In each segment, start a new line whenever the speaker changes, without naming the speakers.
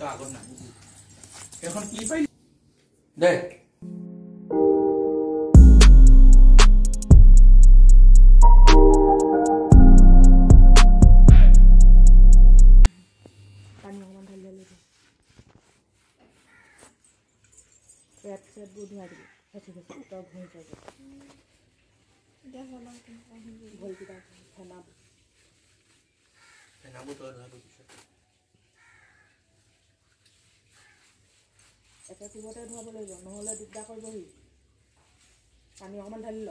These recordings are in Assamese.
তো আগর না এখন কি পাই?
দেখ। পেট সেট বুধ মারবে। ঠিক আছে টক হয়ে যাবে। বলবি ফেনাবো। একে কোবতে ধুৱাব লাগিব নহ'লে দিগদাৰ কৰিবহি। পানী অকণমান ঢালি ল।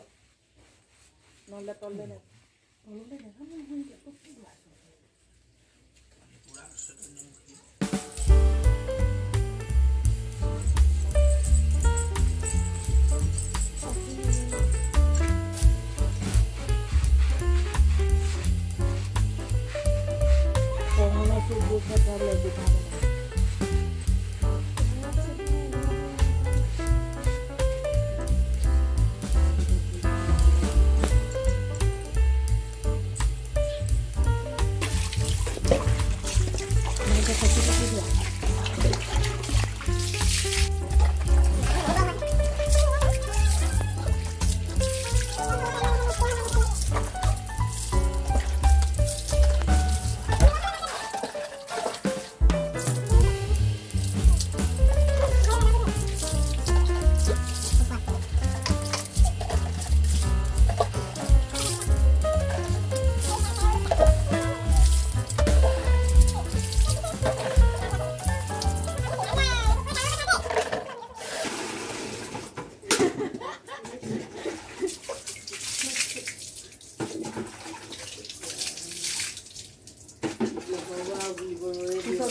নহ'লে তললৈ নে তললৈ নেযাম নহয়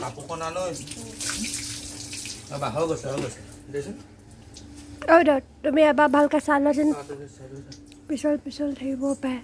কাপোৰখন আনো বাহ হৈ গৈছে হৈ গৈছে। দেচোন
ঐ দত তুমি এবাৰ ভালকৈ চাই লোৱাচোন
চাহটো দে।
পিছল পিছল থাকিব পাৰে।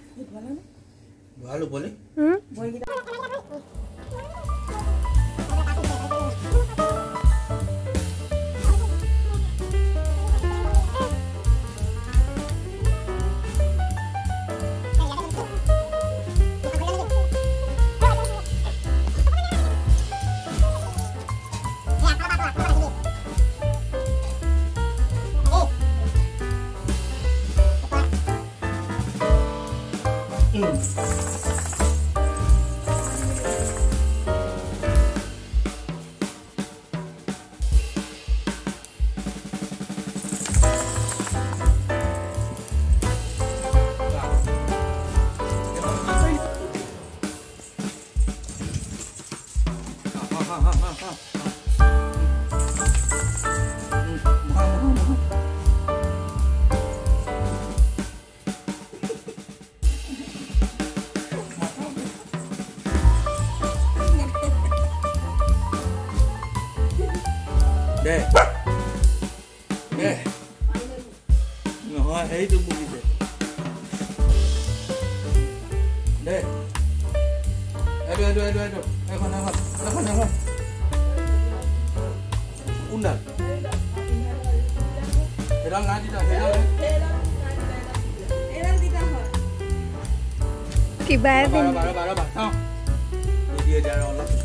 ha ha
ha ha
দে দে নহয় সেইটো বুজিছে দে এইটো এইটো এইটো এইটো এখন এখন এখন এখন কোনডাল সেইডাল নাই দিতা সেইডাল বাৰ
পিন্ধি
বাৰ বাৰ বাৰ চাওঁ নিদিয়ে দিয়া আৰু অলপ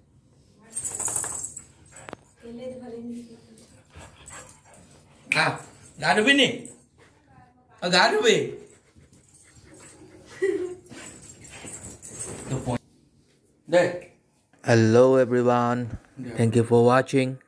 Ha? Gagabi ni. Gagabi.
Hello everyone. Thank you for watching.